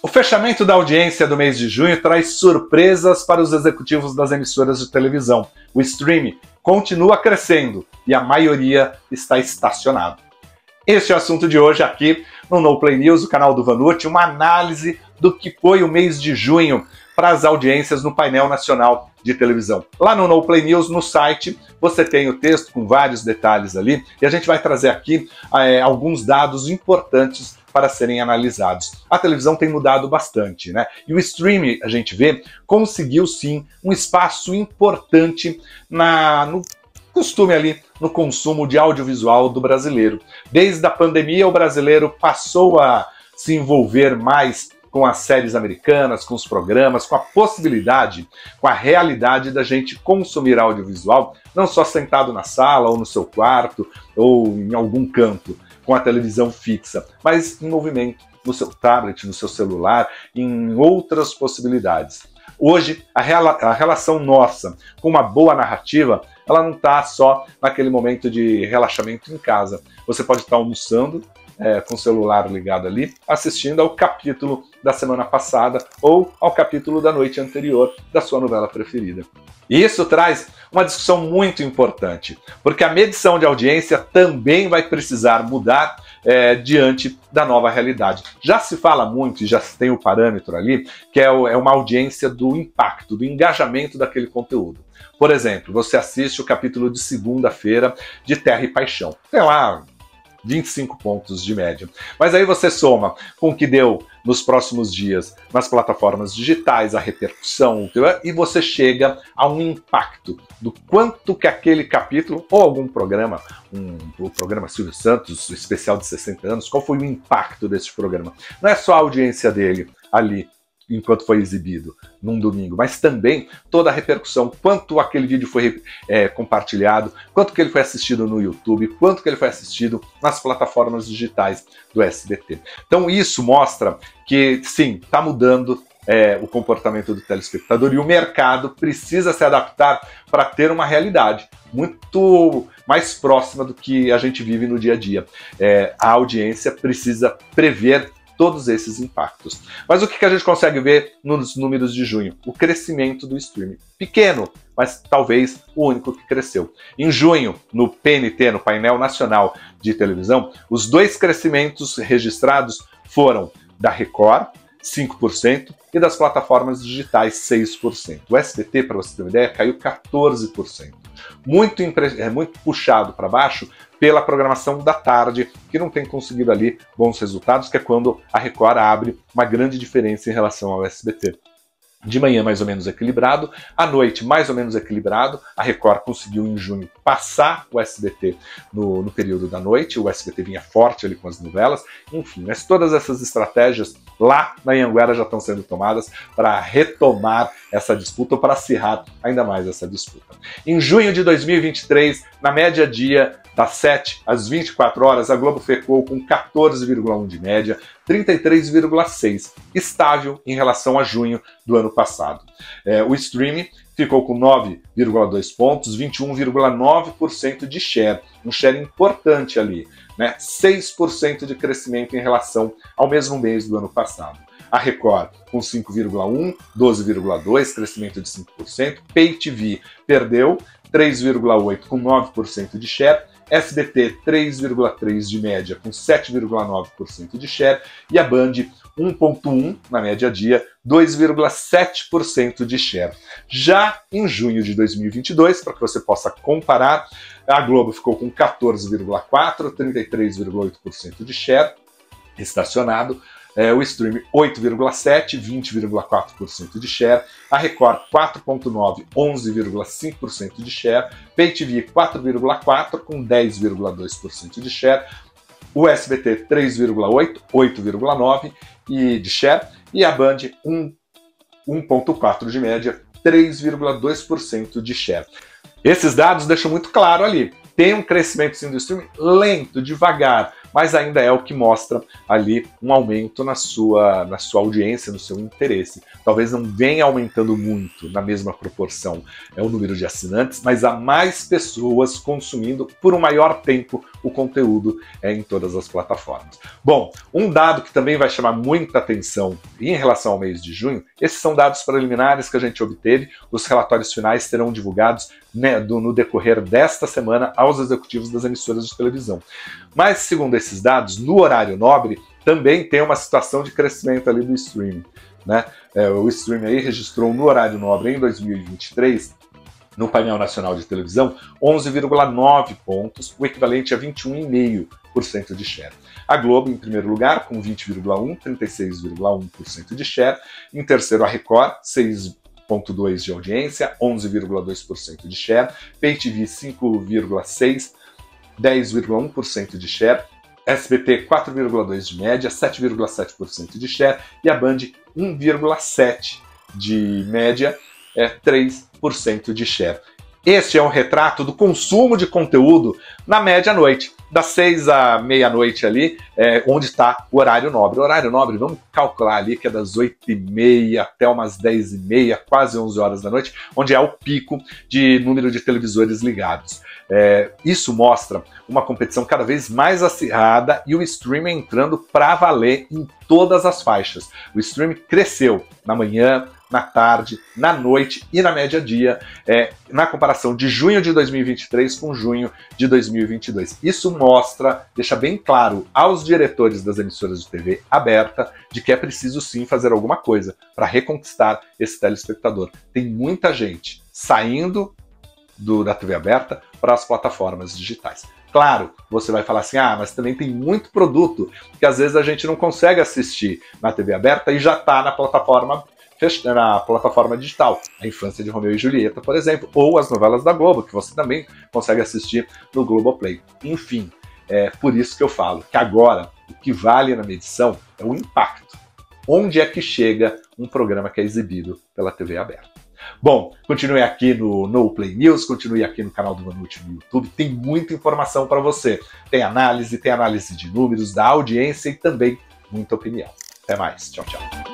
O fechamento da audiência do mês de junho traz surpresas para os executivos das emissoras de televisão. O streaming continua crescendo e a maioria está estacionado. Este é o assunto de hoje aqui no No Play News, o canal do Vanucci, uma análise do que foi o mês de junho para as audiências no painel nacional de televisão. Lá no No Play News, no site, você tem o texto com vários detalhes ali e a gente vai trazer aqui é, alguns dados importantes para serem analisados. A televisão tem mudado bastante, né? E o streaming, a gente vê, conseguiu sim um espaço importante na, no costume ali no consumo de audiovisual do brasileiro. Desde a pandemia, o brasileiro passou a se envolver mais com as séries americanas, com os programas, com a possibilidade, com a realidade da gente consumir audiovisual, não só sentado na sala ou no seu quarto ou em algum canto, com a televisão fixa, mas em movimento no seu tablet, no seu celular, em outras possibilidades. Hoje, a, rela a relação nossa com uma boa narrativa, ela não está só naquele momento de relaxamento em casa. Você pode estar almoçando, é, com o celular ligado ali, assistindo ao capítulo da semana passada ou ao capítulo da noite anterior da sua novela preferida. E isso traz uma discussão muito importante, porque a medição de audiência também vai precisar mudar é, diante da nova realidade. Já se fala muito, e já tem o parâmetro ali, que é, o, é uma audiência do impacto, do engajamento daquele conteúdo. Por exemplo, você assiste o capítulo de segunda-feira de Terra e Paixão. Tem lá 25 pontos de média. Mas aí você soma com o que deu nos próximos dias nas plataformas digitais, a repercussão, e você chega a um impacto do quanto que aquele capítulo, ou algum programa, um, o programa Silvio Santos, especial de 60 anos, qual foi o impacto desse programa? Não é só a audiência dele ali, enquanto foi exibido num domingo, mas também toda a repercussão, quanto aquele vídeo foi é, compartilhado, quanto que ele foi assistido no YouTube, quanto que ele foi assistido nas plataformas digitais do SBT. Então isso mostra que sim, está mudando é, o comportamento do telespectador e o mercado precisa se adaptar para ter uma realidade muito mais próxima do que a gente vive no dia a dia. É, a audiência precisa prever todos esses impactos. Mas o que a gente consegue ver nos números de junho? O crescimento do streaming. Pequeno, mas talvez o único que cresceu. Em junho, no PNT, no painel nacional de televisão, os dois crescimentos registrados foram da Record, 5%, e das plataformas digitais, 6%. O SBT, para você ter uma ideia, caiu 14%. Muito, é, muito puxado para baixo pela programação da tarde, que não tem conseguido ali bons resultados, que é quando a Record abre uma grande diferença em relação ao SBT de manhã mais ou menos equilibrado, à noite mais ou menos equilibrado. A Record conseguiu em junho passar o SBT no, no, período da noite, o SBT vinha forte ali com as novelas, enfim, mas todas essas estratégias lá na Anguera já estão sendo tomadas para retomar essa disputa ou para acirrar ainda mais essa disputa. Em junho de 2023, na média dia das 7 às 24 horas, a Globo ficou com 14,1 de média, 33,6, estável em relação a junho do ano passado. É, o streaming ficou com 9,2 pontos, 21,9% de share, um share importante ali, né? 6% de crescimento em relação ao mesmo mês do ano passado. A Record com 5,1, 12,2, crescimento de 5%. Pay TV perdeu 3,8 com 9% de share SBT 3,3% de média com 7,9% de share e a Band 1,1% na média dia, 2,7% de share. Já em junho de 2022, para que você possa comparar, a Globo ficou com 14,4%, 33,8% de share estacionado, é, o Stream 8,7%, 20,4% de share, a Record 4,9%, 11,5% de share, Pay TV 4,4% com 10,2% de share, o SBT 3,8%, 8,9% e de share, e a Band 1,4% de média, 3,2% de share. Esses dados deixam muito claro ali. Tem um crescimento sim do streaming lento, devagar, mas ainda é o que mostra ali um aumento na sua, na sua audiência, no seu interesse. Talvez não venha aumentando muito na mesma proporção é o número de assinantes, mas há mais pessoas consumindo por um maior tempo o conteúdo é, em todas as plataformas. Bom, um dado que também vai chamar muita atenção em relação ao mês de junho, esses são dados preliminares que a gente obteve, os relatórios finais serão divulgados né, do, no decorrer desta semana aos executivos das emissoras de televisão. Mas, segundo esses dados, no horário nobre, também tem uma situação de crescimento ali do streaming. Né? É, o streaming aí registrou no horário nobre em 2023 no painel nacional de televisão 11,9 pontos, o equivalente a 21,5% de share. A Globo em primeiro lugar com 20,1, 36,1% de share. Em terceiro a Record, 6,2 de audiência, 11,2% de share. Pay TV 5,6, 10,1% de share. SBT 4,2 de média, 7,7% de share e a Band 1,7 de média, é 3% de share. Este é um retrato do consumo de conteúdo na média noite, das 6 à meia-noite ali, é, onde está o horário nobre. O horário nobre, vamos calcular ali que é das 8 e meia até umas 10 e meia, quase 11 horas da noite, onde é o pico de número de televisores ligados. É, isso mostra uma competição cada vez mais acirrada e o streaming entrando para valer em todas as faixas. O streaming cresceu na manhã, na tarde, na noite e na média dia, é, na comparação de junho de 2023 com junho de 2022. Isso mostra, deixa bem claro aos diretores das emissoras de TV aberta de que é preciso sim fazer alguma coisa para reconquistar esse telespectador. Tem muita gente saindo do, da TV aberta para as plataformas digitais. Claro, você vai falar assim, ah, mas também tem muito produto que às vezes a gente não consegue assistir na TV aberta e já está na plataforma na plataforma digital. A infância de Romeu e Julieta, por exemplo, ou as novelas da Globo, que você também consegue assistir no Globoplay. Enfim, é por isso que eu falo que agora o que vale na medição é o impacto. Onde é que chega um programa que é exibido pela TV aberta? Bom, continue aqui no No Play News, continue aqui no canal do Manute no YouTube, tem muita informação para você. Tem análise, tem análise de números, da audiência e também muita opinião. Até mais, tchau, tchau.